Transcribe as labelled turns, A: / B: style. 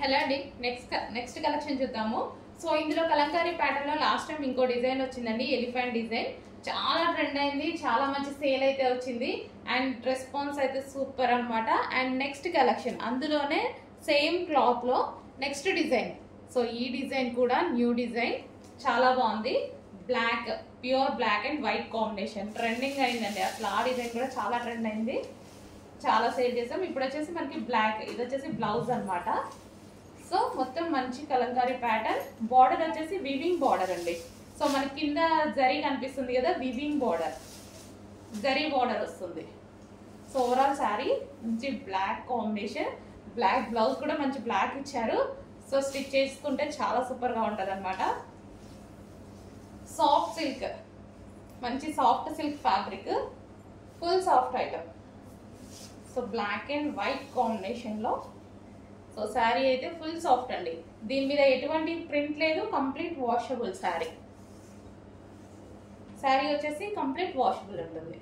A: Hello అండి. Next next collection చూద్దాము. So ఇందులో కలంకారీ ప్యాటర్న్లో లాస్ట్ టైం ఇంకో డిజైన్ వచ్చిందండి ఎలిఫెంట్ డిజైన్ చాలా ట్రెండ్ అయింది చాలా మంచి సేల్ అయితే వచ్చింది. అండ్ రెస్పాన్స్ అయితే సూపర్ అనమాట అండ్ నెక్స్ట్ కలెక్షన్ అందులోనే సేమ్ క్లాత్లో నెక్స్ట్ డిజైన్ సో ఈ డిజైన్ కూడా న్యూ డిజైన్ చాలా బాగుంది. Black pure black and white combination trending అయిందండి. అసలు ఆ డిజైన్ కూడా చాలా ట్రెండ్ అయింది. చాలా సేల్ చేసాం. ఇప్పుడు వచ్చేసి మనకి బ్లాక్ ఇది వచ్చేసి బ్లౌజ్ అనమాట సో మొత్తం మంచి కలంకారీ ప్యాటర్న్ బార్డర్ వచ్చేసి వివింగ్ బార్డర్ అండి. సో మన కింద జరీ కనిపిస్తుంది కదా వివింగ్ బార్డర్ జరీ బార్డర్ వస్తుంది. సో ఓవరాల్ శారీ మంచి బ్లాక్ కాంబినేషన్ బ్లాక్ బ్లౌజ్ కూడా మంచి బ్లాక్ ఇచ్చారు. సో స్టిచ్ చేసుకుంటే చాలా సూపర్గా ఉంటుంది అనమాట సాఫ్ట్ సిల్క్ మంచి soft silk fabric full soft item so black and white కాంబినేషన్లో సో శారీ అయితే ఫుల్ సాఫ్ట్ అండి. దీని మీద ఎటువంటి ప్రింట్ లేదు కంప్లీట్ వాషబుల్ శారీ. శారీ వచ్చేసి కంప్లీట్ వాషబుల్ ఉంటుంది.